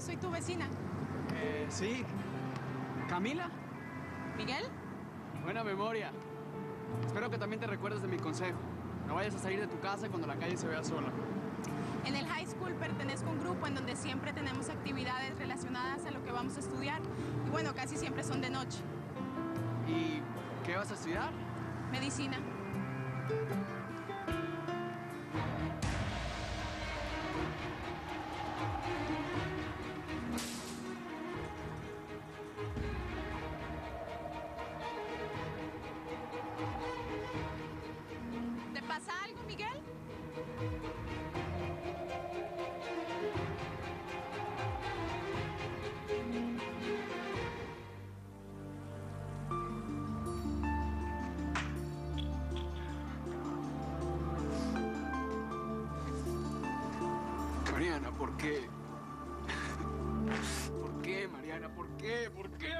Soy tu vecina. Eh, sí. ¿Camila? ¿Miguel? Buena memoria. Espero que también te recuerdes de mi consejo. No vayas a salir de tu casa cuando la calle se vea sola. En el high school pertenezco a un grupo en donde siempre tenemos actividades relacionadas a lo que vamos a estudiar. Y bueno, casi siempre son de noche. ¿Y qué vas a estudiar? Medicina. Mariana, ¿por qué? ¿Por qué, Mariana? ¿Por qué? ¿Por qué?